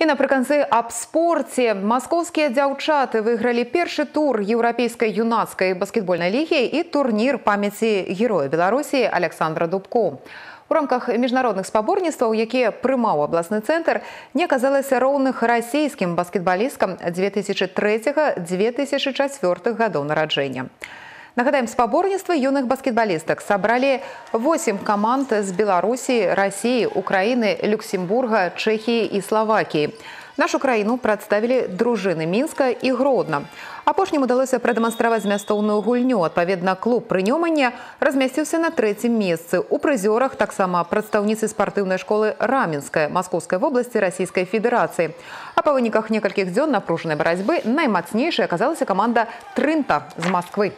І напрыканцы аб спорце маскоўскія дзяўчаты выйгралі першы тур еўрапейскай юнацкай баскетбольнай лігі і турнір памяці героя Беларусі Александра Дубко. У рамках міжнародных спаборніцтваў, якія прымаў абласны цэнтр, не аказалася роўных расійскім баскетбалісткам 2003-2004 гадоў нараджэння. Нагадаем, спаборніцтвы юных баскетбалістак сабралі 8 каманд з Беларусі, Расіі, Украіны, Люксембурга, Чэхіі і Славакіі. Нашу краіну прадставілі дружыны мінска і гродна. Апошнім удалося прадэманстраваць змястоўную гульню. Адпаведна, клуб прынёмання размясціўся на трэцім месцы. У прызёрах таксама прадстаўніцы спартыўнай школы раменская маскоўскай вобласці расійскай федэрацыі. А па выніках некалькіх дзён напружанай барацьбы наймацнейшай аказалася каманда Трынта з Масквы.